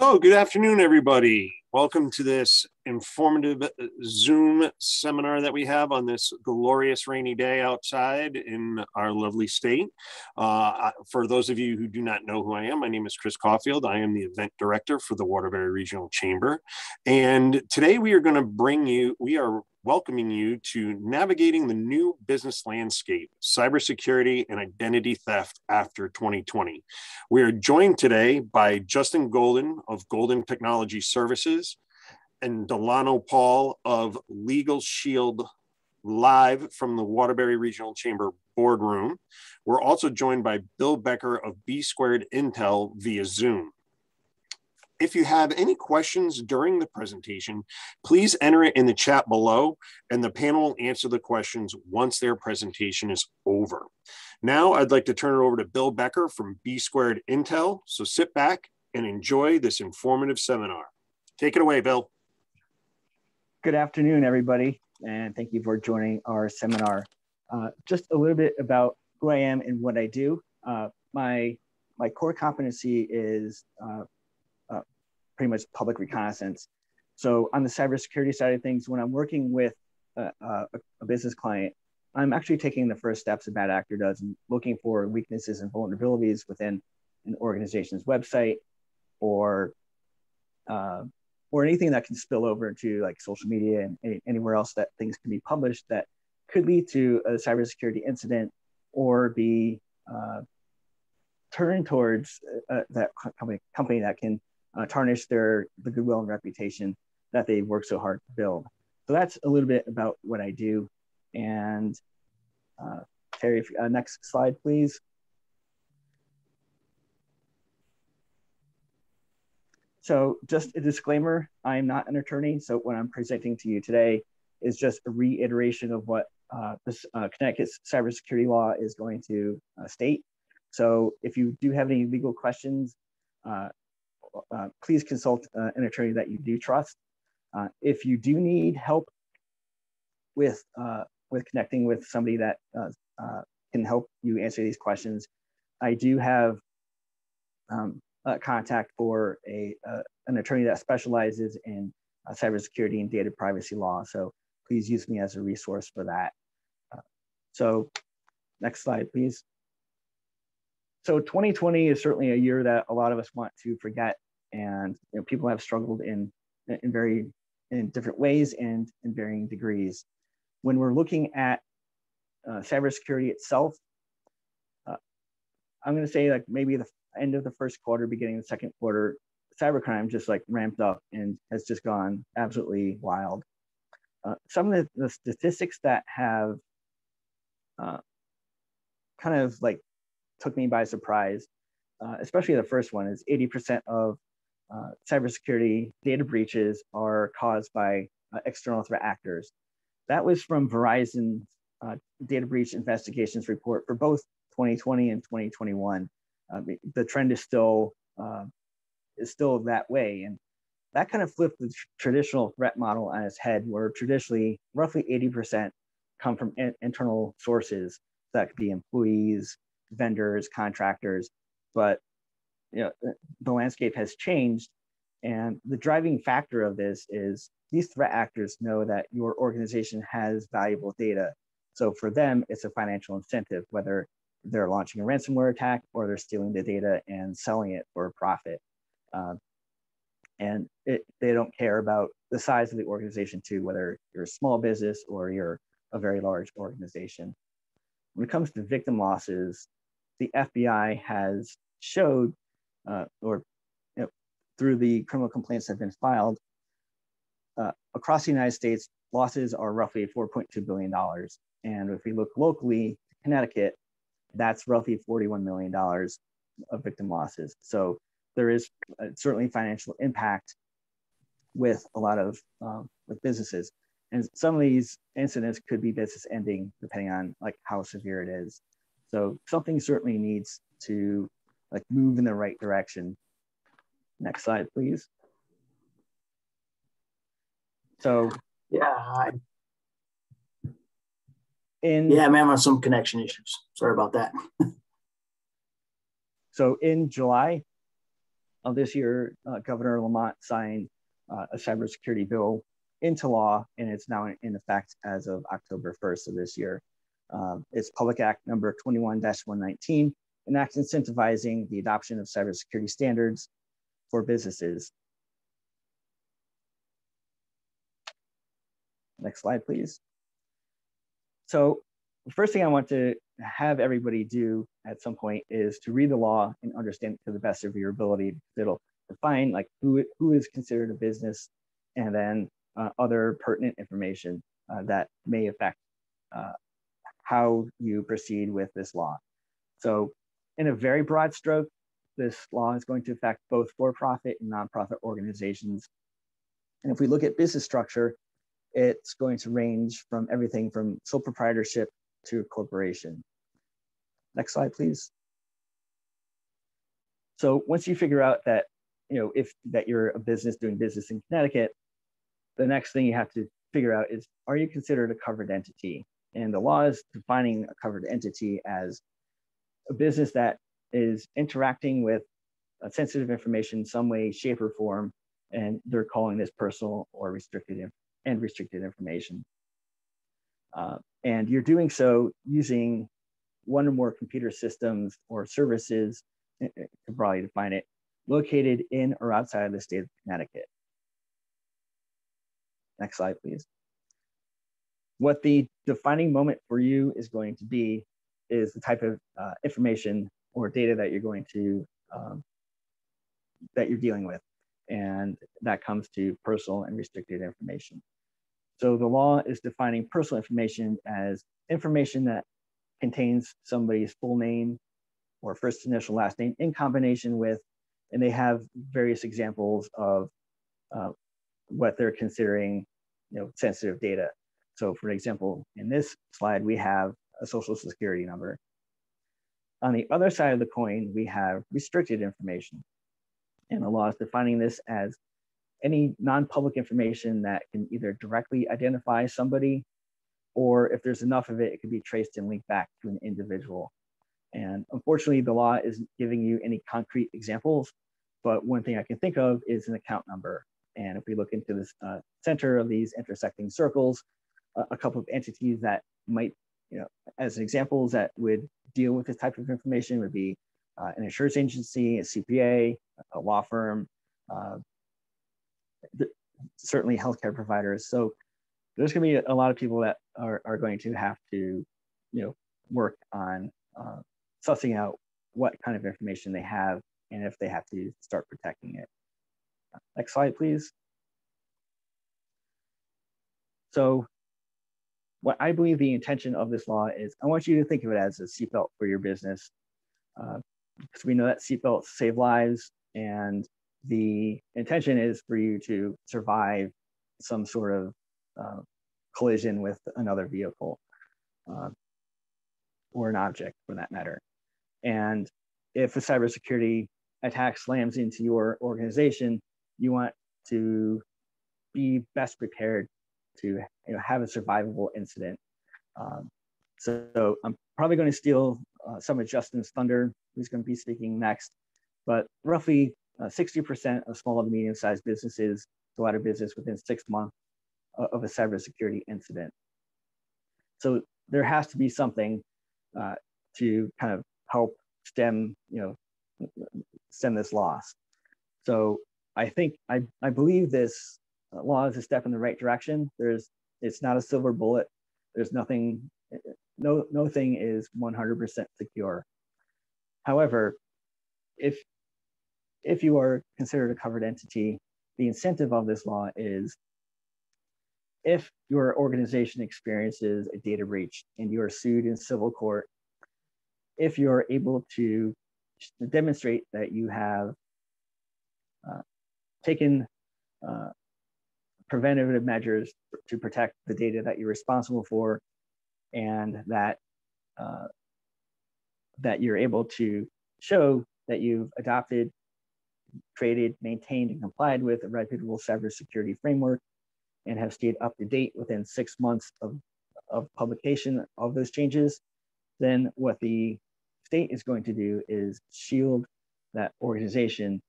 So, good afternoon, everybody. Welcome to this informative Zoom seminar that we have on this glorious rainy day outside in our lovely state. Uh, for those of you who do not know who I am, my name is Chris Caulfield. I am the event director for the Waterbury Regional Chamber. And today we are going to bring you, we are welcoming you to navigating the new business landscape, cybersecurity and identity theft after 2020. We are joined today by Justin Golden of Golden Technology Services and Delano Paul of Legal Shield live from the Waterbury Regional Chamber boardroom. We're also joined by Bill Becker of B Squared Intel via Zoom. If you have any questions during the presentation, please enter it in the chat below and the panel will answer the questions once their presentation is over. Now I'd like to turn it over to Bill Becker from B Squared Intel. So sit back and enjoy this informative seminar. Take it away, Bill. Good afternoon, everybody, and thank you for joining our seminar. Uh, just a little bit about who I am and what I do. Uh, my, my core competency is uh, pretty much public reconnaissance. So on the cybersecurity side of things, when I'm working with a, a, a business client, I'm actually taking the first steps a bad actor does and looking for weaknesses and vulnerabilities within an organization's website or uh, or anything that can spill over into like social media and any, anywhere else that things can be published that could lead to a cybersecurity incident or be uh, turned towards uh, that company, company that can uh, tarnish their the goodwill and reputation that they worked so hard to build. So that's a little bit about what I do. And uh, Terry, if, uh, next slide, please. So just a disclaimer, I'm not an attorney. So what I'm presenting to you today is just a reiteration of what uh, this uh, Connecticut cybersecurity law is going to uh, state. So if you do have any legal questions, uh, please consult uh, an attorney that you do trust. Uh, if you do need help with uh, with connecting with somebody that can help you answer these questions, I do have um, a contact for a an attorney that specializes in cybersecurity and data privacy law. So please use me as a resource for that. so next slide, please. So 2020 is certainly a year that a lot of us want to forget and you know, people have struggled in in very in different ways and in varying degrees. When we're looking at uh, cybersecurity itself, uh, I'm going to say like maybe the end of the first quarter, beginning of the second quarter, cybercrime just like ramped up and has just gone absolutely wild. Uh, some of the, the, statistics that have uh, kind of like took me by surprise, uh, especially the first one, is 80% of uh, cybersecurity data breaches are caused by uh, external threat actors. That was from Verizon's uh, data breach investigations report for both 2020 and 2021. Uh, the trend is still uh, is still that way, and that kind of flipped the tr traditional threat model on its head, where traditionally roughly 80% come from in internal sources. That could be employees, vendors, contractors, but you know, the landscape has changed. And the driving factor of this is these threat actors know that your organization has valuable data. So for them, it's a financial incentive, whether they're launching a ransomware attack or they're stealing the data and selling it for a profit. Uh, and it, they don't care about the size of the organization too, whether you're a small business or you're a very large organization. When it comes to victim losses, the FBI has showed uh, or you know, through the criminal complaints that have been filed, uh, across the United States, losses are roughly $4.2 billion. And if we look locally, Connecticut, that's roughly $41 million of victim losses. So there is uh, certainly financial impact with a lot of um, with businesses. And some of these incidents could be business ending depending on like how severe it is. So something certainly needs to like move in the right direction. Next slide, please. So yeah, I, in yeah, I'm some connection issues. Sorry about that. so in July of this year, uh, Governor Lamont signed uh, a cybersecurity bill into law, and it's now in effect as of October 1st of this year. Um, it's Public Act number 21 119, enact incentivizing the adoption of cybersecurity standards for businesses. Next slide, please. So the first thing I want to have everybody do at some point is to read the law and understand it to the best of your ability. It'll define like who, who is considered a business and then uh, other pertinent information uh, that may affect uh, how you proceed with this law. So in a very broad stroke, this law is going to affect both for-profit and nonprofit organizations. And if we look at business structure, it's going to range from everything from sole proprietorship to a corporation. Next slide, please. So once you figure out that, you know, if that you're a business doing business in Connecticut, the next thing you have to figure out is, are you considered a covered entity? And the law is defining a covered entity as a business that is interacting with sensitive information in some way, shape, or form, and they're calling this personal or restricted and restricted information. Uh, and you're doing so using one or more computer systems or services, eh, eh, to broadly define it, located in or outside of the state of Connecticut. Next slide, please. What the defining moment for you is going to be is the type of uh, information or data that you're going to, um, that you're dealing with. And that comes to personal and restricted information. So the law is defining personal information as information that contains somebody's full name or first initial last name in combination with, and they have various examples of uh, what they're considering, you know, sensitive data. So for example, in this slide, we have a social security number. On the other side of the coin, we have restricted information. And the law is defining this as any non-public information that can either directly identify somebody or if there's enough of it, it can be traced and linked back to an individual. And unfortunately, the law isn't giving you any concrete examples, but one thing I can think of is an account number. And if we look into the uh, center of these intersecting circles, uh, a couple of entities that might, you know, as examples that would deal with this type of information would be uh, an insurance agency, a CPA, a law firm, uh, certainly healthcare providers. So there's going to be a lot of people that are, are going to have to, you know, work on uh, sussing out what kind of information they have and if they have to start protecting it. Next slide, please. So what I believe the intention of this law is, I want you to think of it as a seatbelt for your business. Uh, because we know that seatbelts save lives and the intention is for you to survive some sort of uh, collision with another vehicle uh, or an object for that matter. And if a cybersecurity attack slams into your organization, you want to be best prepared to you know, have a survivable incident. Um, so I'm probably going to steal uh, some of Justin's thunder, who's going to be speaking next. But roughly 60% uh, of small and medium-sized businesses go out of business within six months of a cybersecurity incident. So there has to be something uh, to kind of help stem, you know, stem this loss. So I think I, I believe this law is a step in the right direction. There's it's not a silver bullet. There's nothing, no no thing is 100% secure. However, if if you are considered a covered entity, the incentive of this law is if your organization experiences a data breach and you are sued in civil court, if you're able to demonstrate that you have uh, taken uh, preventative measures to protect the data that you're responsible for, and that uh, that you're able to show that you've adopted created, maintained, and complied with a reputable cybersecurity framework and have stayed up to date within six months of, of publication of those changes, then what the state is going to do is shield that organization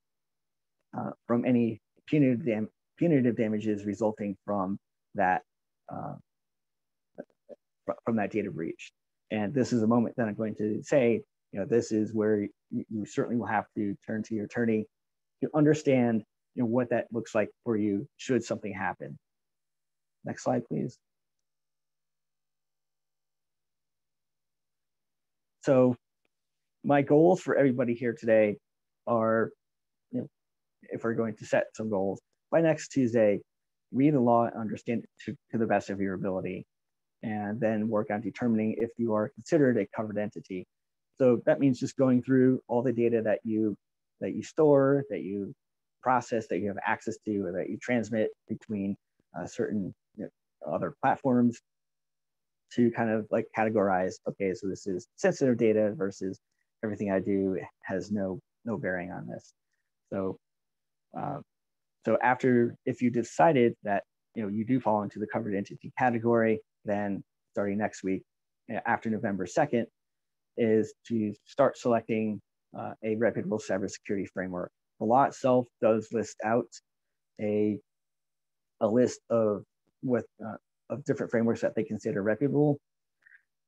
uh, from any punitive, dam punitive damages resulting from that uh, from that data breach. And this is a moment that I'm going to say, you know, this is where you, you certainly will have to turn to your attorney to understand you know, what that looks like for you should something happen. Next slide, please. So my goals for everybody here today are, you know, if we're going to set some goals, by next Tuesday, read the law and understand it to, to the best of your ability, and then work on determining if you are considered a covered entity. So that means just going through all the data that you that you store, that you process, that you have access to, or that you transmit between uh, certain you know, other platforms to kind of like categorize, okay, so this is sensitive data versus everything I do has no no bearing on this. So, uh, so after if you decided that you know you do fall into the covered entity category, then starting next week, after November second, is to start selecting uh, a reputable cybersecurity framework. The law itself does list out a a list of with uh, of different frameworks that they consider reputable.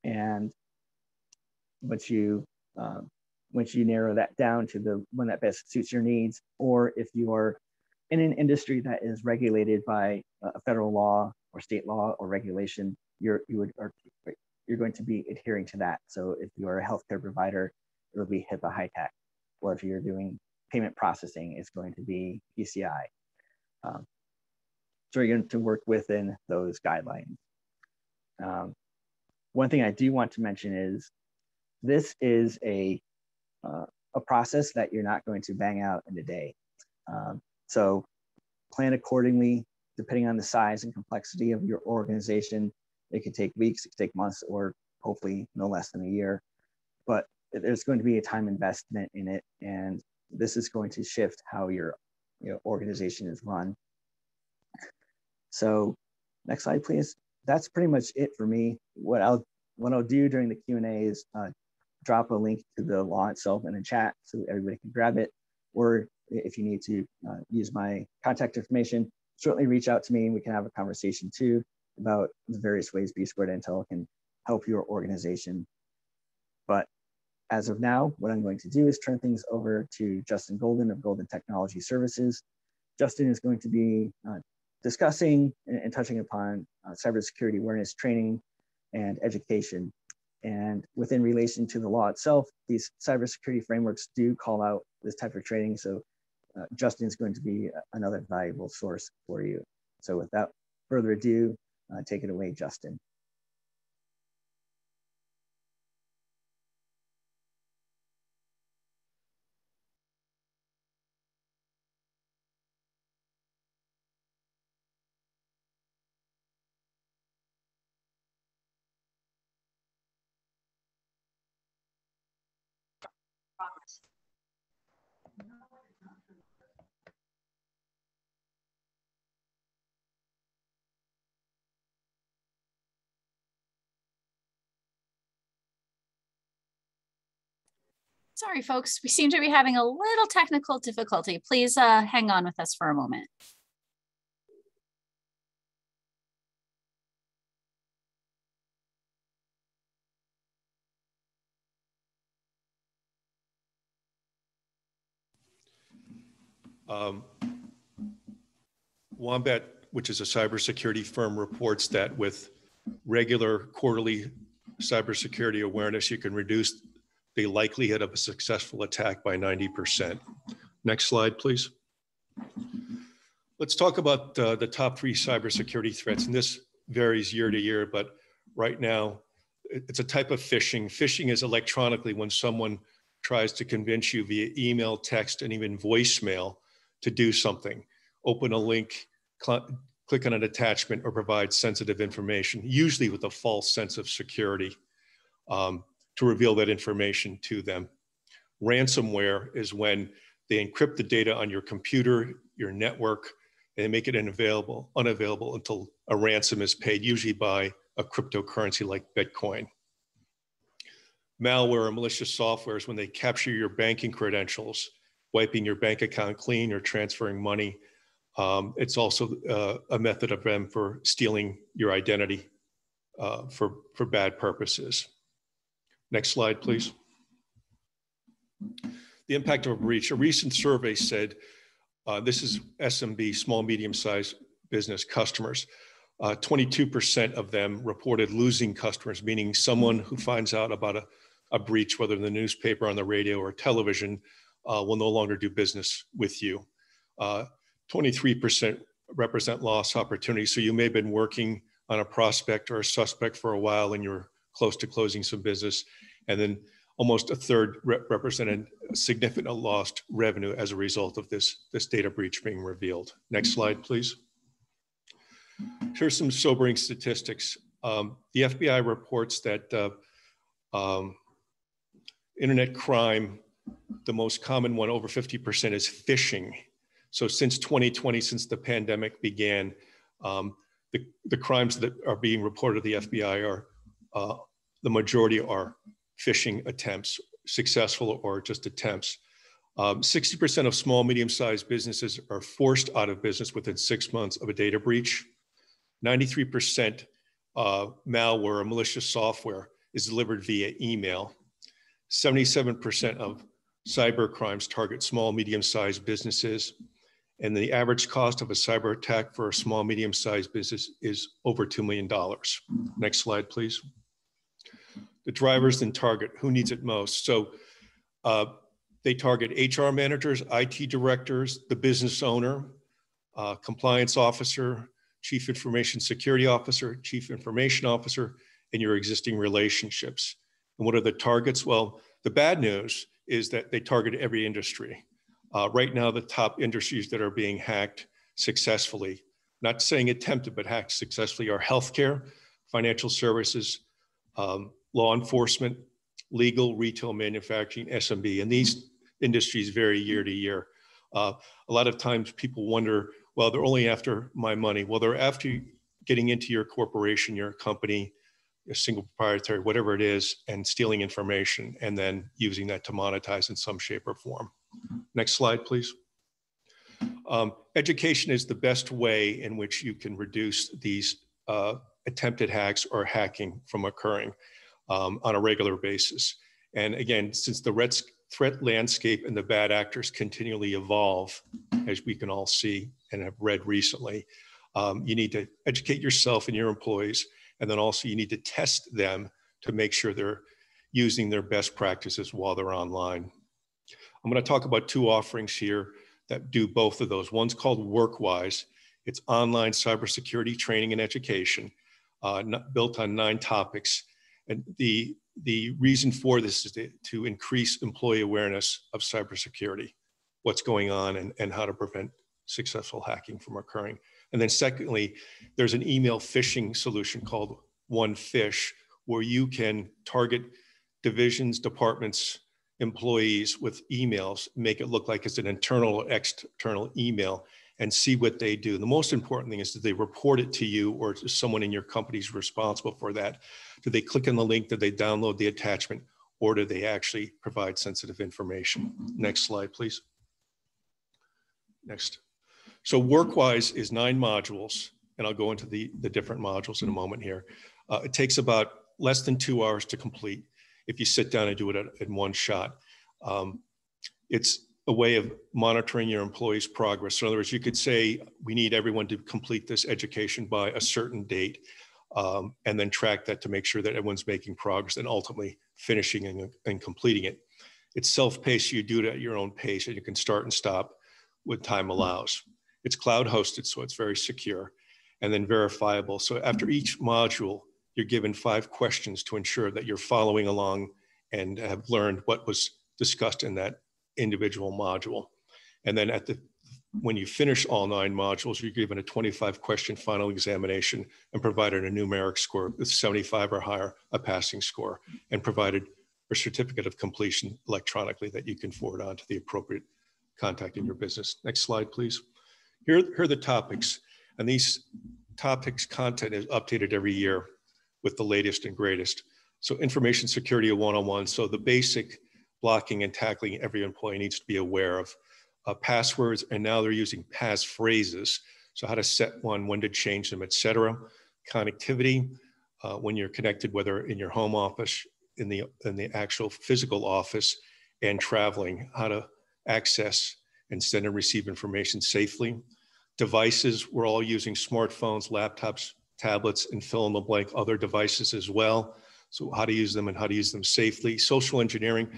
And once you um, once you narrow that down to the one that best suits your needs, or if you are in an industry that is regulated by a federal law or state law or regulation, you're you would are, you're going to be adhering to that. So if you are a healthcare provider, it will be HIPAA HITECH, or if you're doing payment processing, it's going to be PCI. Um, so you're going to work within those guidelines. Um, one thing I do want to mention is this is a, uh, a process that you're not going to bang out in a day. Um, so plan accordingly, depending on the size and complexity of your organization. It could take weeks, it could take months, or hopefully no less than a year. But there's going to be a time investment in it, and this is going to shift how your, organization is run. So next slide, please. That's pretty much it for me. What I'll what I'll do during the Q&A is uh, drop a link to the law itself in the chat so everybody can grab it. Or if you need to uh, use my contact information, certainly reach out to me and we can have a conversation too about the various ways B Squared Intel can help your organization. But as of now, what I'm going to do is turn things over to Justin Golden of Golden Technology Services. Justin is going to be uh, discussing and, and touching upon uh, cybersecurity awareness training and education. And within relation to the law itself, these cybersecurity frameworks do call out this type of training. So uh, Justin is going to be another valuable source for you. So without further ado, uh, take it away, Justin. Sorry, folks, we seem to be having a little technical difficulty. Please uh, hang on with us for a moment. Um, Wombat, which is a cybersecurity firm, reports that with regular quarterly cybersecurity awareness, you can reduce the likelihood of a successful attack by 90%. Next slide, please. Let's talk about uh, the top three cybersecurity threats. And this varies year to year, but right now it's a type of phishing. Phishing is electronically when someone tries to convince you via email, text, and even voicemail to do something. Open a link, cl click on an attachment, or provide sensitive information, usually with a false sense of security. Um, to reveal that information to them. Ransomware is when they encrypt the data on your computer, your network, and they make it unavailable, unavailable until a ransom is paid, usually by a cryptocurrency like Bitcoin. Malware or malicious software is when they capture your banking credentials wiping your bank account clean or transferring money. Um, it's also uh, a method of them for stealing your identity uh, for, for bad purposes. Next slide, please. The impact of a breach. A recent survey said, uh, this is SMB, small, medium-sized business customers. 22% uh, of them reported losing customers, meaning someone who finds out about a, a breach, whether in the newspaper, on the radio, or television, uh, will no longer do business with you. 23% uh, represent lost opportunities. So you may have been working on a prospect or a suspect for a while and you're close to closing some business. And then almost a third represented significant lost revenue as a result of this, this data breach being revealed. Next slide, please. Here's some sobering statistics. Um, the FBI reports that uh, um, internet crime, the most common one, over 50%, is phishing. So since 2020, since the pandemic began, um, the, the crimes that are being reported to the FBI are, uh, the majority are phishing attempts, successful or just attempts. 60% um, of small, medium-sized businesses are forced out of business within six months of a data breach. 93% uh, malware or malicious software is delivered via email. 77% of cyber crimes target small, medium-sized businesses. And the average cost of a cyber attack for a small, medium-sized business is over $2 million. Next slide, please. The drivers then target who needs it most. So uh, they target HR managers, IT directors, the business owner, uh, compliance officer, chief information security officer, chief information officer, and your existing relationships. And what are the targets? Well, the bad news is that they target every industry. Uh, right now, the top industries that are being hacked successfully, not saying attempted, but hacked successfully are healthcare, financial services, um, law enforcement, legal, retail, manufacturing, SMB. And these industries vary year to year. Uh, a lot of times people wonder, well, they're only after my money. Well, they're after getting into your corporation, your company, a single proprietary, whatever it is, and stealing information and then using that to monetize in some shape or form. Next slide, please. Um, education is the best way in which you can reduce these uh, attempted hacks or hacking from occurring um, on a regular basis. And again, since the threat landscape and the bad actors continually evolve, as we can all see and have read recently, um, you need to educate yourself and your employees. And then also you need to test them to make sure they're using their best practices while they're online. I'm going to talk about two offerings here that do both of those. One's called WorkWise. It's online cybersecurity training and education uh, built on nine topics. And the, the reason for this is to, to increase employee awareness of cybersecurity, what's going on and, and how to prevent successful hacking from occurring. And then secondly, there's an email phishing solution called OnePhish, where you can target divisions, departments, employees with emails, make it look like it's an internal or external email and see what they do. The most important thing is that they report it to you or to someone in your company is responsible for that. Do they click on the link? Do they download the attachment? Or do they actually provide sensitive information? Next slide, please. Next. So WorkWise is nine modules, and I'll go into the, the different modules in a moment here. Uh, it takes about less than two hours to complete if you sit down and do it in one shot. Um, it's a way of monitoring your employees' progress. So in other words, you could say, we need everyone to complete this education by a certain date, um, and then track that to make sure that everyone's making progress and ultimately finishing and, and completing it. It's self-paced, you do it at your own pace, and you can start and stop when time allows. It's cloud hosted, so it's very secure, and then verifiable. So after each module, you're given five questions to ensure that you're following along and have learned what was discussed in that individual module. And then at the when you finish all nine modules, you're given a 25 question final examination and provided a numeric score with 75 or higher, a passing score, and provided a certificate of completion electronically that you can forward on to the appropriate contact in your business. Next slide, please. Here, here are the topics. And these topics content is updated every year with the latest and greatest. So information security 101. So the basic blocking and tackling every employee needs to be aware of. Uh, passwords, and now they're using passphrases. So how to set one, when to change them, et cetera. Connectivity, uh, when you're connected, whether in your home office, in the, in the actual physical office, and traveling, how to access and send and receive information safely. Devices, we're all using smartphones, laptops, tablets, and fill in the blank other devices as well. So how to use them and how to use them safely. Social engineering,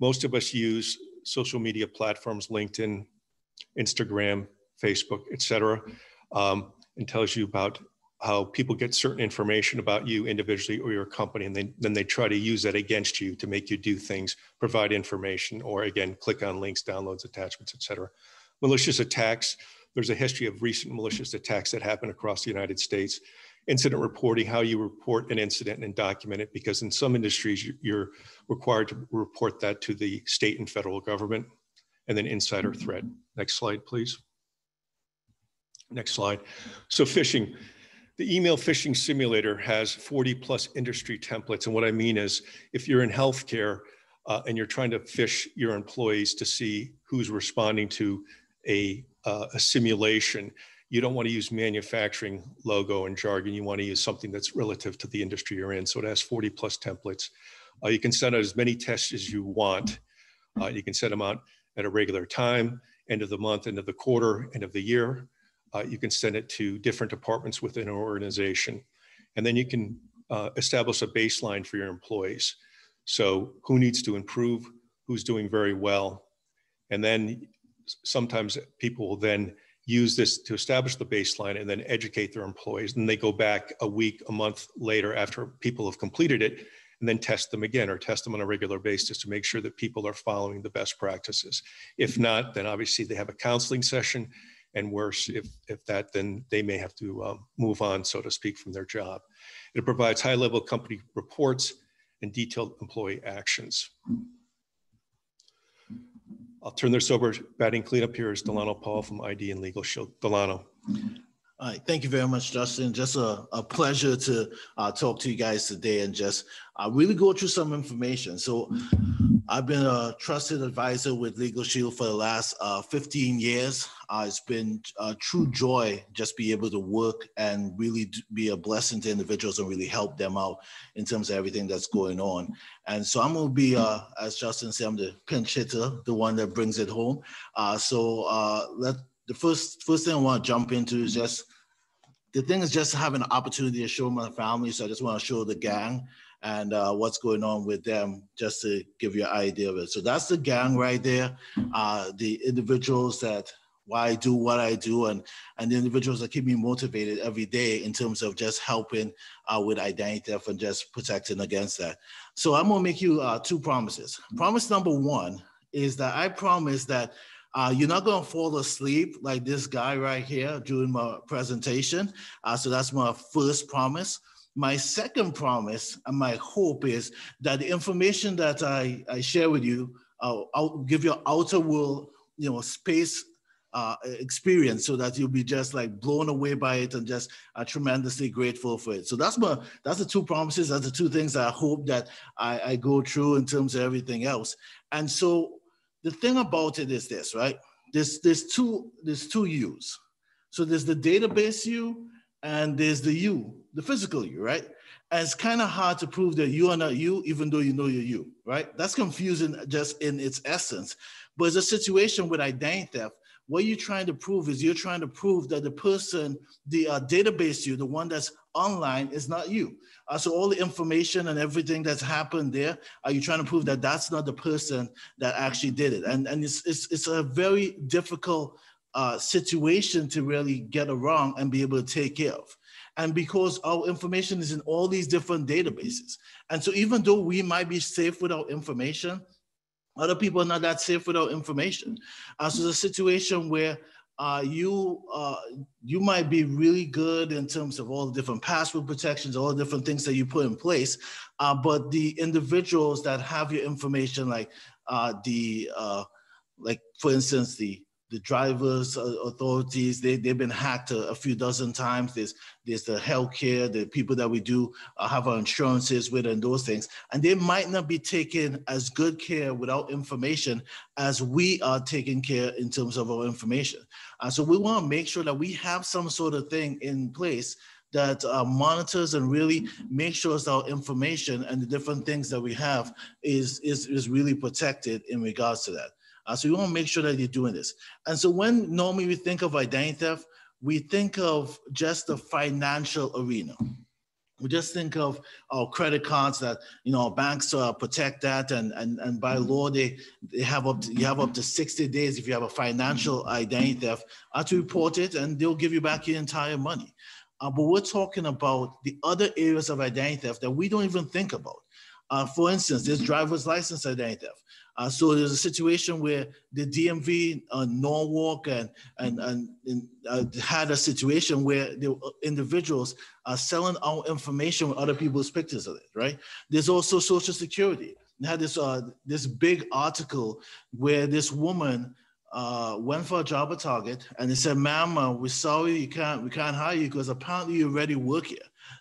most of us use social media platforms, LinkedIn, Instagram, Facebook, et cetera, um, and tells you about how people get certain information about you individually or your company, and then, then they try to use that against you to make you do things, provide information, or again, click on links, downloads, attachments, et cetera. Malicious attacks, there's a history of recent malicious attacks that happen across the United States. Incident reporting, how you report an incident and document it, because in some industries, you're required to report that to the state and federal government. And then insider threat. Next slide, please. Next slide. So phishing. The email phishing simulator has 40 plus industry templates. And what I mean is if you're in healthcare uh, and you're trying to phish your employees to see who's responding to a, uh, a simulation, you don't want to use manufacturing logo and jargon. You want to use something that's relative to the industry you're in. So it has 40 plus templates. Uh, you can send out as many tests as you want. Uh, you can send them out at a regular time, end of the month, end of the quarter, end of the year uh, you can send it to different departments within an organization. And then you can uh, establish a baseline for your employees. So who needs to improve, who's doing very well. And then sometimes people will then use this to establish the baseline and then educate their employees. And they go back a week, a month later after people have completed it and then test them again or test them on a regular basis to make sure that people are following the best practices. If not, then obviously they have a counseling session and worse if, if that, then they may have to um, move on, so to speak, from their job. It provides high level company reports and detailed employee actions. I'll turn this over, batting cleanup here is Delano Paul from ID and Legal Shield. Delano. All right, thank you very much, Justin. Just a, a pleasure to uh, talk to you guys today and just uh, really go through some information. So I've been a trusted advisor with Legal Shield for the last uh, 15 years. Uh, it's been a true joy just be able to work and really be a blessing to individuals and really help them out in terms of everything that's going on. And so I'm going to be, uh, as Justin said, I'm the pinch hitter, the one that brings it home. Uh, so let the first first thing I want to jump into is just the thing is just having an opportunity to show my family. So I just want to show the gang and uh, what's going on with them, just to give you an idea of it. So that's the gang right there. Uh, the individuals that why I do what I do, and and the individuals that keep me motivated every day in terms of just helping uh, with identity theft and just protecting against that. So I'm gonna make you uh, two promises. Promise number one is that I promise that uh, you're not going to fall asleep like this guy right here during my presentation. Uh, so that's my first promise. My second promise and my hope is that the information that I, I share with you, uh, I'll give you outer world, you know, space uh, experience so that you'll be just like blown away by it and just uh, tremendously grateful for it. So that's my that's the two promises. That's the two things I hope that I, I go through in terms of everything else. And so the thing about it is this, right? There's there's two there's two yous. So there's the database you and there's the you, the physical you, right? And it's kind of hard to prove that you are not you, even though you know you're you, right? That's confusing just in its essence. But it's a situation with identity theft what you're trying to prove is you're trying to prove that the person, the uh, database you, the one that's online, is not you. Uh, so all the information and everything that's happened there, are you trying to prove that that's not the person that actually did it? And and it's it's, it's a very difficult uh, situation to really get around and be able to take care of. And because our information is in all these different databases. And so even though we might be safe with our information, other people are not that safe without information. Uh, so it's a situation where uh, you uh, you might be really good in terms of all the different password protections, all the different things that you put in place, uh, but the individuals that have your information, like uh, the uh, like for instance the the drivers uh, authorities they, they've been hacked a, a, few dozen times. There's there's the healthcare the people that we do uh, have our insurances with and those things. And they might not be taking as good care without information as we are taking care in terms of our information. Uh, so we want to make sure that we have some sort of thing in place that uh, monitors and really makes sure that our information and the different things that we have is, is, is really protected in regards to that. Uh, so we want to make sure that you're doing this. And so when normally we think of identity theft, we think of just the financial arena. We just think of our credit cards that you know banks uh, protect that, and and and by law they they have up to, you have up to 60 days if you have a financial identity theft uh, to report it, and they'll give you back your entire money. Uh, but we're talking about the other areas of identity theft that we don't even think about. Uh, for instance, there's driver's license identity theft. Uh, so there's a situation where the DMV, uh, Norwalk, and and and, uh, had a situation where the individuals are selling our information with other people's pictures of it. Right. There's also Social Security. They had this uh, this big article where this woman uh, went for a job at Target and they said, "Ma'am, uh, we're sorry you can't we can't hire you because apparently you already work here."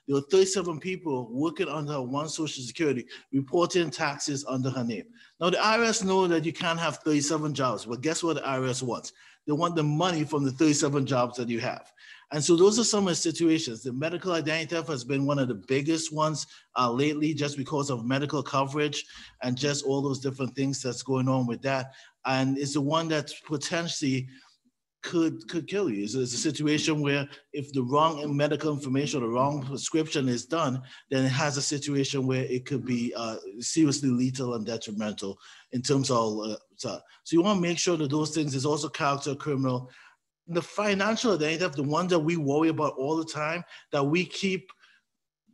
There were 37 people working under one Social Security, reporting taxes under her name. Now, the IRS know that you can't have 37 jobs, but guess what the IRS wants? They want the money from the 37 jobs that you have. And so those are some of the situations. The medical identity theft has been one of the biggest ones uh, lately just because of medical coverage and just all those different things that's going on with that. And it's the one that's potentially could could kill you. It's, a situation where if the wrong medical information or the wrong prescription is done, then it has a situation where it could be uh, seriously lethal and detrimental in terms of. Uh, so, you want to make sure that those things is also character criminal. The financial identity, the one that we worry about all the time, that we keep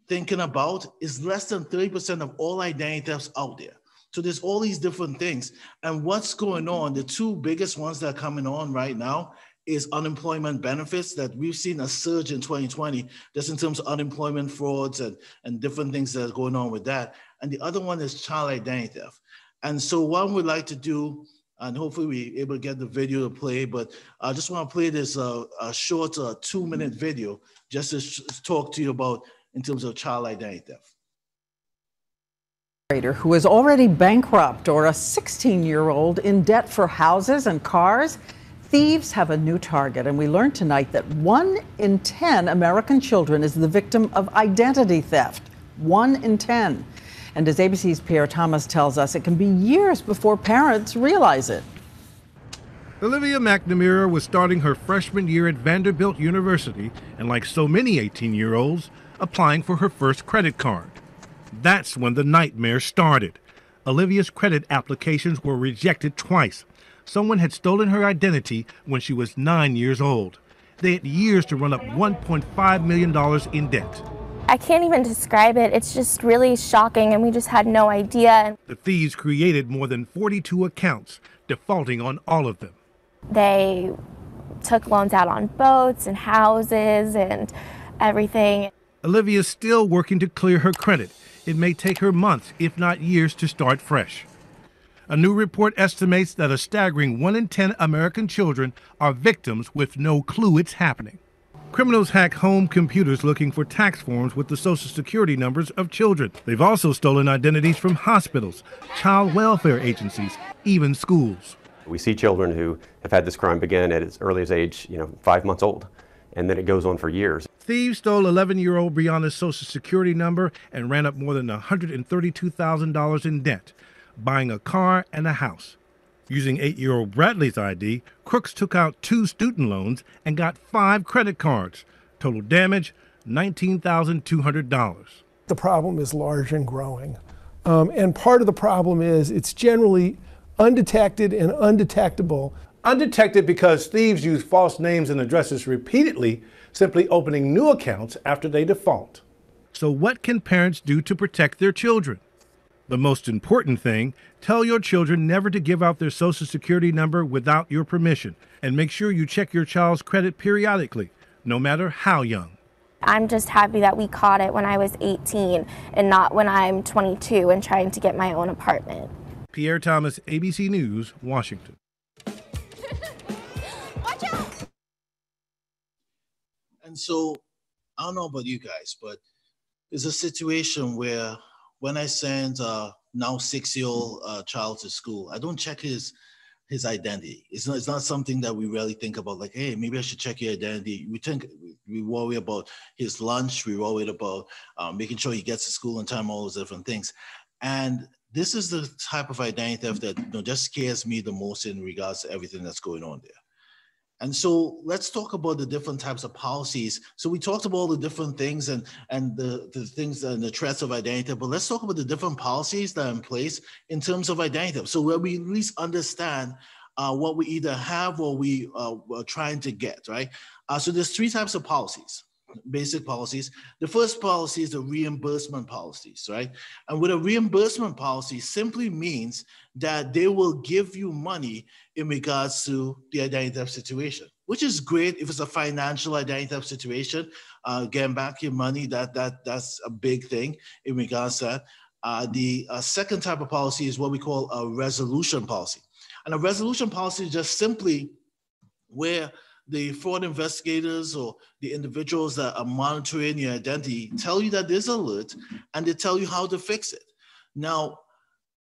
thinking about, is less than 30% of all identity thefts out there. So there's all these different things. And what's going on, the two biggest ones that are coming on right now is unemployment benefits that we've seen a surge in 2020, just in terms of unemployment frauds and, and different things that are going on with that. And the other one is child identity theft. And so what we'd like to do, and hopefully we able to get the video to play, but I just want to play this uh, a short uh, two minute video just to talk to you about in terms of child identity theft who is already bankrupt or a 16 year old in debt for houses and cars. Thieves have a new target, and we learned tonight that one in 10 American children is the victim of identity theft. One in 10. And as ABC's Pierre Thomas tells us, it can be years before parents realize it. Olivia McNamara was starting her freshman year at Vanderbilt University, and like so many 18 year olds, applying for her first credit card. That's when the nightmare started. Olivia's credit applications were rejected twice. Someone had stolen her identity when she was nine years old. They had years to run up $1.5 million in debt. I can't even describe it. It's just really shocking, and we just had no idea. The thieves created more than 42 accounts, defaulting on all of them. They took loans out on boats and houses and everything. Olivia's still working to clear her credit it may take her months, if not years, to start fresh. A new report estimates that a staggering 1 in 10 American children are victims with no clue it's happening. Criminals hack home computers looking for tax forms with the social security numbers of children. They've also stolen identities from hospitals, child welfare agencies, even schools. We see children who have had this crime begin at as early as age, you know, five months old and then it goes on for years. Thieves stole 11 year old Brianna's social security number and ran up more than $132,000 in debt, buying a car and a house. Using eight year old Bradley's ID, crooks took out two student loans and got five credit cards. Total damage $19,200. The problem is large and growing. Um, and part of the problem is it's generally undetected and undetectable Undetected because thieves use false names and addresses repeatedly, simply opening new accounts after they default. So, what can parents do to protect their children? The most important thing tell your children never to give out their social security number without your permission, and make sure you check your child's credit periodically, no matter how young. I'm just happy that we caught it when I was 18 and not when I'm 22 and trying to get my own apartment. Pierre Thomas, ABC News, Washington. Watch out! And so, I don't know about you guys, but it's a situation where when I send a now six-year-old uh, child to school, I don't check his his identity. It's not, it's not something that we really think about, like, hey, maybe I should check your identity. We think we worry about his lunch, we worry about um, making sure he gets to school on time, all those different things. And this is the type of identity theft that you know, just scares me the most in regards to everything that's going on there. And so let's talk about the different types of policies. So we talked about all the different things and, and the, the things and the threats of identity, but let's talk about the different policies that are in place in terms of identity. So where we at least understand uh, what we either have or we uh, are trying to get, right? Uh, so there's three types of policies basic policies. The first policy is the reimbursement policies, right? And with a reimbursement policy simply means that they will give you money in regards to the identity theft situation, which is great if it's a financial identity theft situation. Uh, getting back your money, that that that's a big thing in regards to that. Uh, the uh, second type of policy is what we call a resolution policy. And a resolution policy is just simply where the fraud investigators or the individuals that are monitoring your identity tell you that there's a alert and they tell you how to fix it. Now,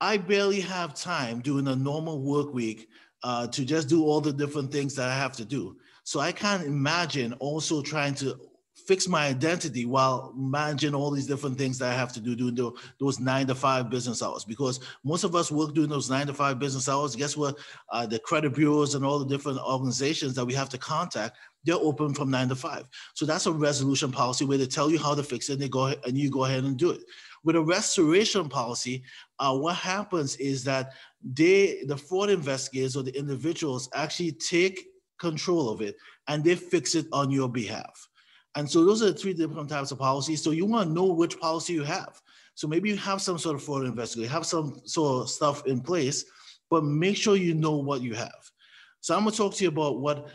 I barely have time during a normal work week uh, to just do all the different things that I have to do. So I can't imagine also trying to fix my identity while managing all these different things that I have to do during the, those nine to five business hours. Because most of us work during those nine to five business hours. Guess what? Uh, the credit bureaus and all the different organizations that we have to contact, they're open from nine to five. So that's a resolution policy where they tell you how to fix it and they go and you go ahead and do it. With a restoration policy, uh, what happens is that they, the fraud investigators or the individuals actually take control of it and they fix it on your behalf. And so those are the three different types of policies. So you want to know which policy you have. So maybe you have some sort of fraud investigation, have some sort of stuff in place, but make sure you know what you have. So I'm gonna talk to you about what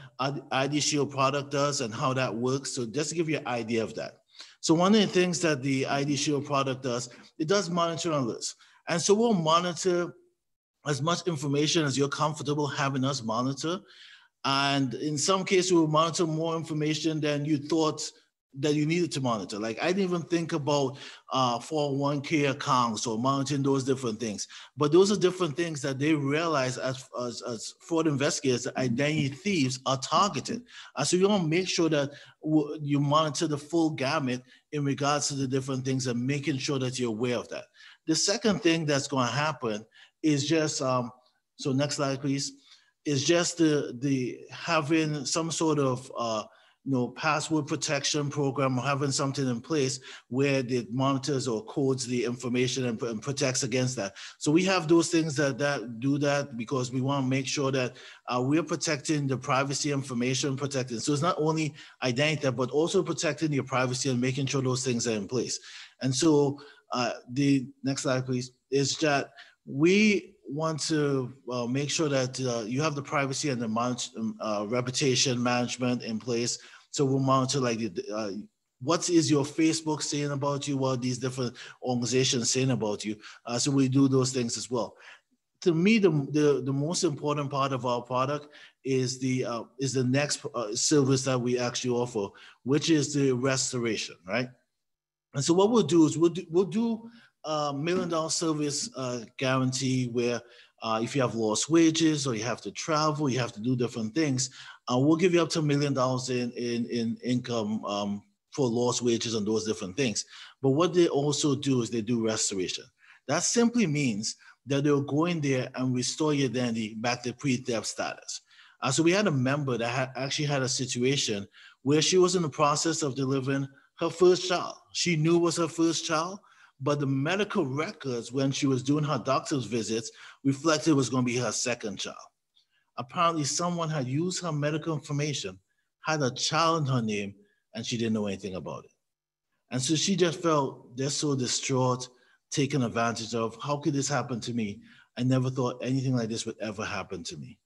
ID Shield product does and how that works. So just to give you an idea of that. So one of the things that the ID Shield product does, it does monitor list. And so we'll monitor as much information as you're comfortable having us monitor. And in some cases, we'll monitor more information than you thought that you needed to monitor. Like I didn't even think about uh, 401k accounts or monitoring those different things. But those are different things that they realize as, as, as fraud investigators, identity thieves are targeted. Uh, so you want to make sure that you monitor the full gamut in regards to the different things and making sure that you're aware of that. The second thing that's going to happen is just, um, so next slide, please is just the the having some sort of uh, you know password protection program or having something in place where it monitors or codes the information and, and, protects against that. So we have those things that that do that because we want to make sure that uh, we're protecting the privacy information protecting. So it's not only identity but also protecting your privacy and making sure those things are in place. And so uh, the next slide please is that we want to uh, make sure that uh, you have the privacy and the um, uh, reputation management in place. So we'll monitor like uh, what is your Facebook saying about you, what these different organizations saying about you. Uh, so we do those things as well. To me, the, the, the most important part of our product is the uh, is the next service that we actually offer, which is the restoration, right? And so what we'll do is we'll do, we'll do a million dollar service uh, guarantee where uh, if you have lost wages or you have to travel, you have to do different things, uh, we'll give you up to a million dollars in, in, in income um, for lost wages and those different things. But what they also do is they do restoration. That simply means that they'll go in there and restore your identity back to pre-theft status. Uh, so we had a member that actually had a situation where she was in the process of delivering her first child. She knew was her first child, but the medical records when she was doing her doctor's visits reflected it was going to be her second child. Apparently, someone had used her medical information, had a child in her name, and she didn't know anything about it. And so she just felt they're so distraught, taken advantage of. How could this happen to me? I never thought anything like this would ever happen to me.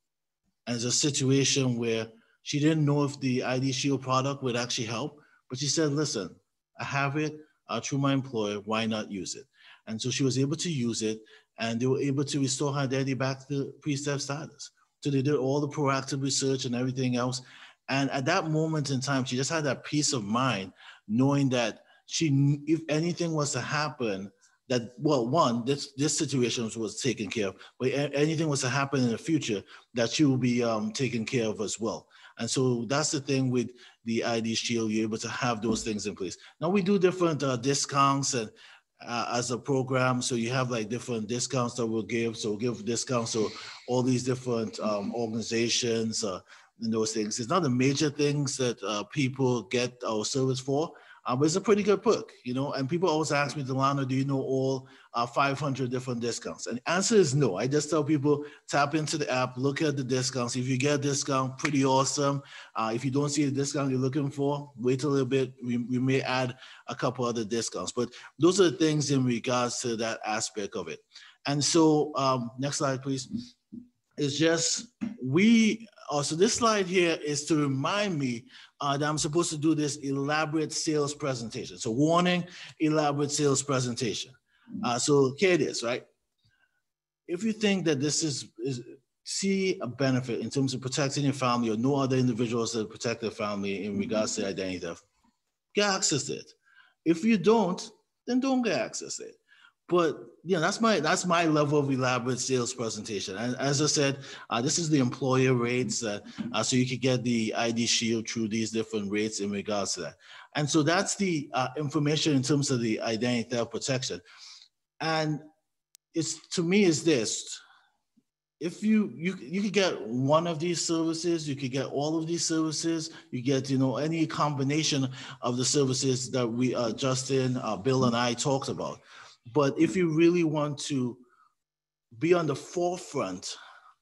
And it's a situation where she didn't know if the ID Shield product would actually help, but she said, listen, I have it uh, through my employer, why not use it? And so she was able to use it and they were able to restore her identity back to pre-theft status. So they did all the proactive research and everything else. And at that moment in time, she just had that peace of mind, knowing that she, if anything was to happen, that well, one, this this situation was taken care of, but anything was to happen in the future, that she will be um, taken care of as well. And so that's the thing with the ID Shield, you're able to have those things in place. Now we do different uh, discounts and uh, as a program. So you have like different discounts that we'll give. So we'll give discounts to all these different um, organizations uh, and those things. It's not the major things that uh, people get our service for, um, but it's a pretty good book, you know. And people always ask me, Delano, do you know all uh, 500 different discounts? And the answer is no. I just tell people tap into the app, look at the discounts. If you get a discount, pretty awesome. Uh, if you don't see the discount you're looking for, wait a little bit. We, we may add a couple other discounts. But those are the things in regards to that aspect of it. And so, um, next slide, please. It's just we. Also, this slide here is to remind me uh, that I'm supposed to do this elaborate sales presentation. So warning, elaborate sales presentation. Uh, so here it is, right? If you think that this is, is see a benefit in terms of protecting your family or no other individuals that protect their family in regards to identity theft, get access to it. If you don't, then don't get access to it but yeah, that's my that's my level of elaborate sales presentation. And as I said, uh, this is the employer rates, uh, uh, so you could get the ID Shield through these different rates in regards to that. And so that's the uh, information in terms of the identity theft protection. And it's to me is this: if you you you could get one of these services, you could get all of these services, you get you know any combination of the services that we uh, Justin, uh, Bill, and I talked about. But if you really want to be on the forefront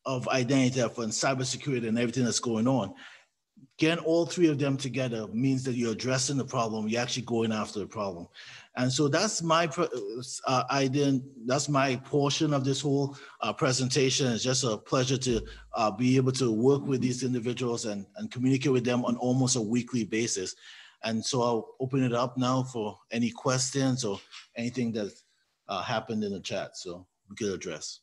of identity theft and cybersecurity and everything that's going on, getting all three of them together means that you're addressing the problem. You're actually going after the problem, and so that's my uh, I didn't. That's my portion of this whole uh, presentation. It's just a pleasure to uh, be able to work with these individuals and and communicate with them on almost a weekly basis. And so I'll open it up now for any questions or anything that uh, happened in the chat, so we could address.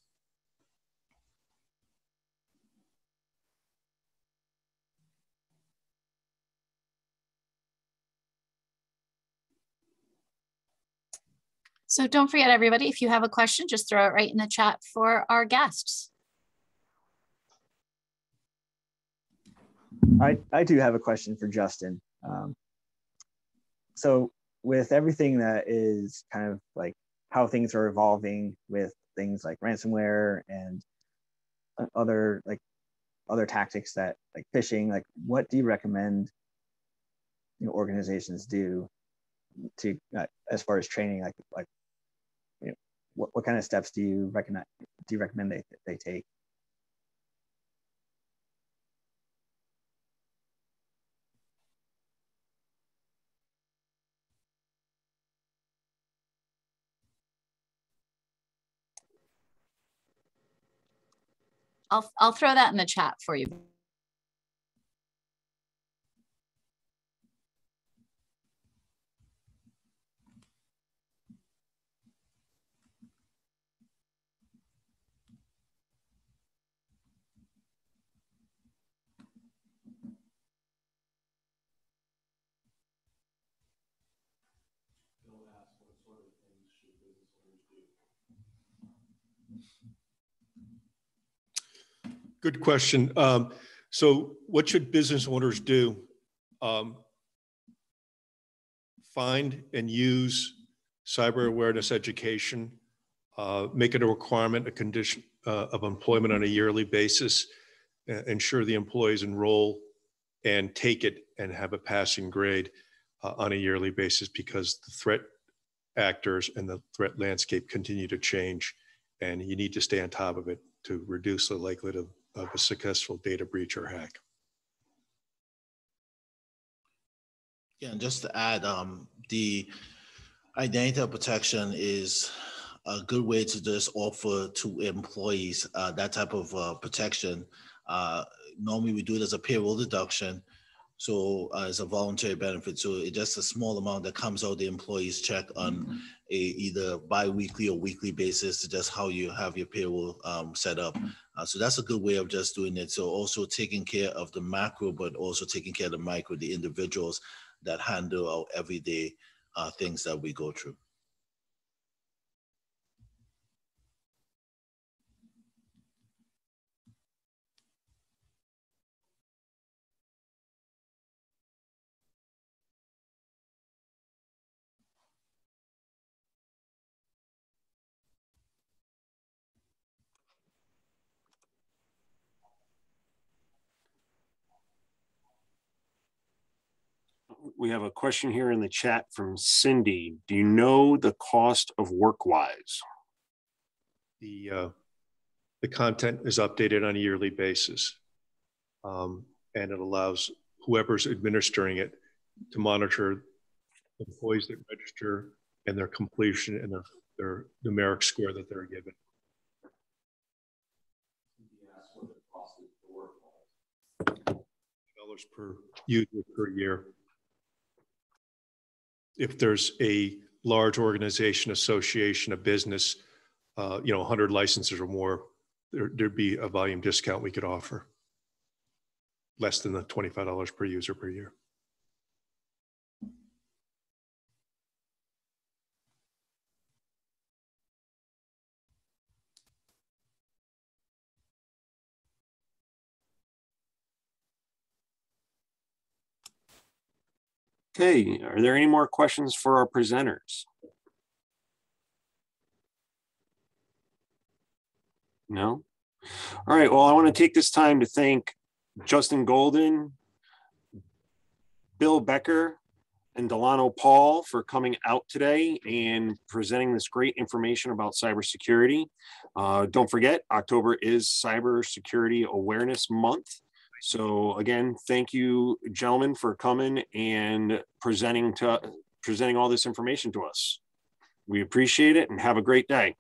So don't forget everybody, if you have a question, just throw it right in the chat for our guests. I, I do have a question for Justin. Um, so with everything that is kind of like how things are evolving with things like ransomware and other like other tactics that like phishing like what do you recommend you know, organizations do to uh, as far as training like like you know what, what kind of steps do you recommend do you recommend they, they take I'll, I'll throw that in the chat for you. Good question. Um, so what should business owners do? Um, find and use cyber awareness education, uh, make it a requirement, a condition uh, of employment on a yearly basis, uh, ensure the employees enroll and take it and have a passing grade uh, on a yearly basis because the threat actors and the threat landscape continue to change and you need to stay on top of it to reduce the likelihood of of a successful data breach or hack. Yeah, and just to add, um, the identity protection is a good way to just offer to employees uh, that type of uh, protection. Uh, normally, we do it as a payroll deduction. So uh, it's a voluntary benefit. So it's just a small amount that comes out the employee's check on a either bi-weekly or weekly basis to just how you have your payroll um, set up. Uh, so that's a good way of just doing it. So also taking care of the macro, but also taking care of the micro, the individuals that handle our everyday uh, things that we go through. We have a question here in the chat from Cindy. Do you know the cost of WorkWise? The, uh, the content is updated on a yearly basis. Um, and it allows whoever's administering it to monitor employees that register and their completion and their, their numeric score that they're given. Dollars per user per year. If there's a large organization, association, a business, uh, you know, 100 licenses or more, there, there'd be a volume discount we could offer. Less than the $25 per user per year. Okay, are there any more questions for our presenters? No? All right, well, I want to take this time to thank Justin Golden, Bill Becker, and Delano Paul for coming out today and presenting this great information about cybersecurity. Uh, don't forget, October is Cybersecurity Awareness Month. So again, thank you, gentlemen, for coming and presenting to presenting all this information to us. We appreciate it and have a great day.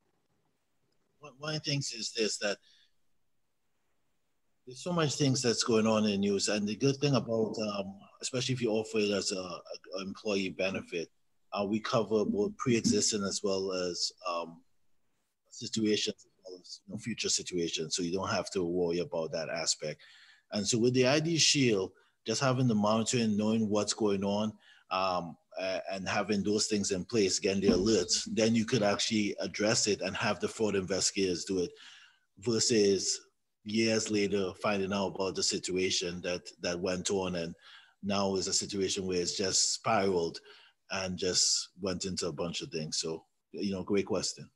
One of the things is this that there's so much things that's going on in the news, and the good thing about, um, especially if you offer it as a, a employee benefit, uh, we cover both pre-existing as well as um, situations as well as you know, future situations, so you don't have to worry about that aspect. And so with the ID Shield, just having the monitoring, knowing what's going on, um, and having those things in place, getting the alerts, then you could actually address it and have the fraud investigators do it versus years later finding out about the situation that that went on and now is a situation where it's just spiraled and just went into a bunch of things. So, you know, great question.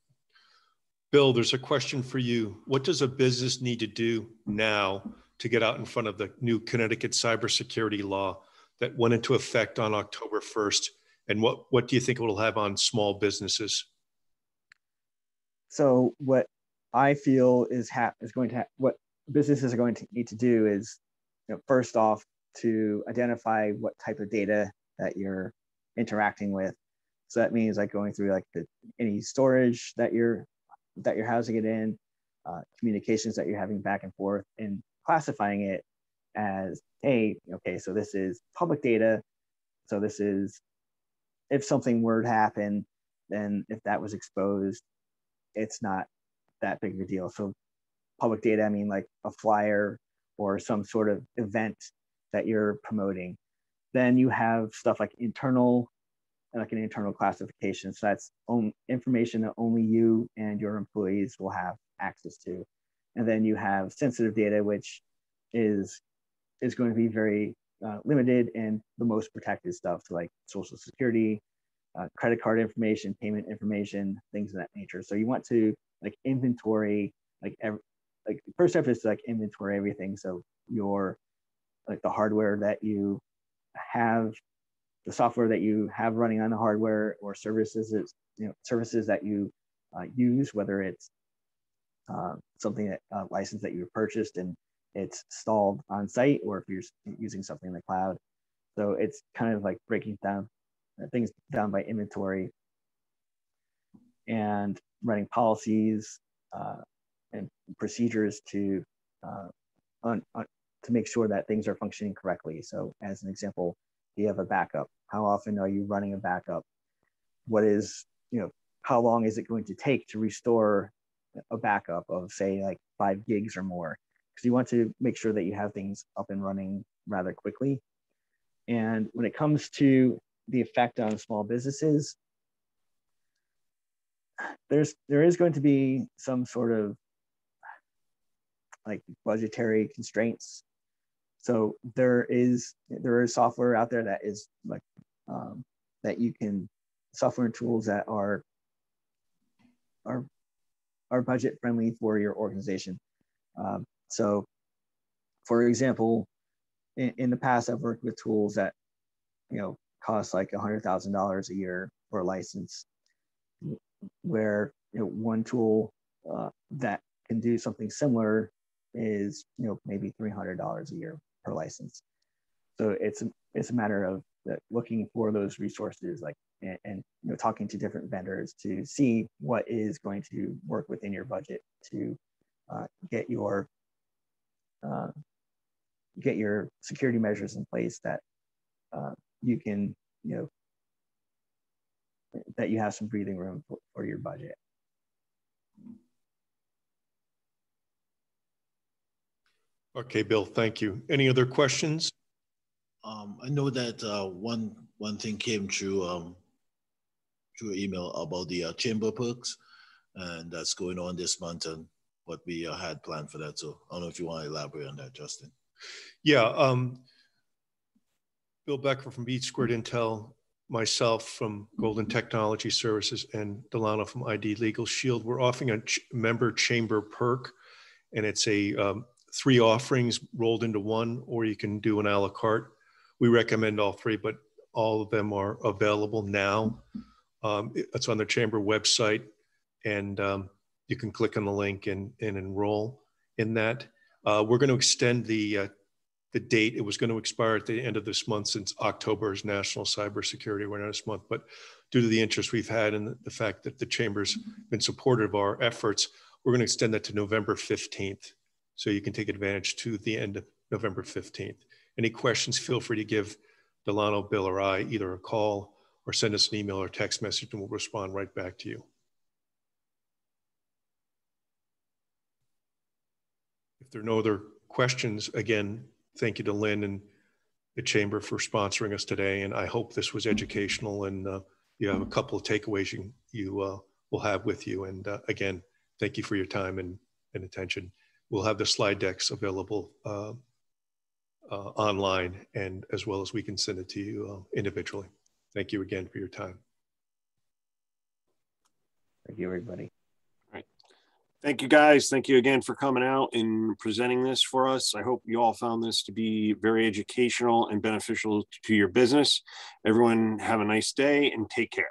Bill, there's a question for you. What does a business need to do now to get out in front of the new Connecticut cybersecurity law that went into effect on October 1st? And what, what do you think it will have on small businesses? So what I feel is ha- is going to ha- what businesses are going to need to do is, you know, first off, to identify what type of data that you're interacting with. So that means like going through like the any storage that you're that you're housing it in, uh, communications that you're having back and forth, and classifying it as, hey, okay, so this is public data. So this is, if something were to happen, then if that was exposed, it's not that big of a deal. So public data, I mean like a flyer or some sort of event that you're promoting. Then you have stuff like internal, like an internal classification. So that's on, information that only you and your employees will have access to. And then you have sensitive data, which is is going to be very uh, limited and the most protected stuff, so like social security, uh, credit card information, payment information, things of that nature. So you want to like inventory, like every, like first step is to like inventory everything. So your like the hardware that you have, the software that you have running on the hardware, or services you know services that you uh, use, whether it's uh, something that uh, license that you purchased and it's stalled on site or if you're using something in the cloud. So it's kind of like breaking down uh, things down by inventory and running policies uh, and procedures to uh, un, un, to make sure that things are functioning correctly. So as an example, do you have a backup? How often are you running a backup? What is, you know, how long is it going to take to restore a backup of say like five gigs or more? Because you want to make sure that you have things up and running rather quickly. And when it comes to the effect on small businesses, there's there is going to be some sort of like budgetary constraints. So there is there is software out there that is like um, that you can software and tools that are are are budget friendly for your organization. Um, so, for example, in, in the past, I've worked with tools that you know cost like a hundred thousand dollars a year for a license, where you know one tool uh, that can do something similar is you know maybe three hundred dollars a year per license. So it's it's a matter of looking for those resources, like and, and you know talking to different vendors to see what is going to work within your budget to uh, get your uh, get your security measures in place that uh, you can you know that you have some breathing room for, for your budget. Okay, Bill, thank you. Any other questions? Um, I know that uh, one one thing came through um, through email about the uh, chamber perks, and that's going on this month, and what we uh, had planned for that. So I don't know if you want to elaborate on that, Justin. Yeah, um, Bill Becker from Beat Squared Intel, myself from Golden Technology Services, and Delano from ID Legal Shield. We're offering a ch member chamber perk, and it's a um, three offerings rolled into one, or you can do an a la carte. We recommend all three, but all of them are available now. Um, it's on the chamber website, and um, you can click on the link and, and enroll in that. Uh, we're going to extend the uh, the date. It was going to expire at the end of this month since October is National Cybersecurity Awareness Month. But due to the interest we've had and the fact that the Chamber's been supportive of our efforts, we're going to extend that to November 15th. So you can take advantage to the end of November 15th. Any questions, feel free to give Delano, Bill, or I either a call or send us an email or text message and we'll respond right back to you. If there are no other questions, again, thank you to Lynn and the Chamber for sponsoring us today. And I hope this was educational and uh, you have a couple of takeaways you, you uh, will have with you. And uh, again, thank you for your time and, and attention. We'll have the slide decks available uh, uh, online and as well as we can send it to you uh, individually. Thank you again for your time. Thank you, everybody. All right. Thank you guys. Thank you again for coming out and presenting this for us. I hope you all found this to be very educational and beneficial to your business. Everyone have a nice day and take care.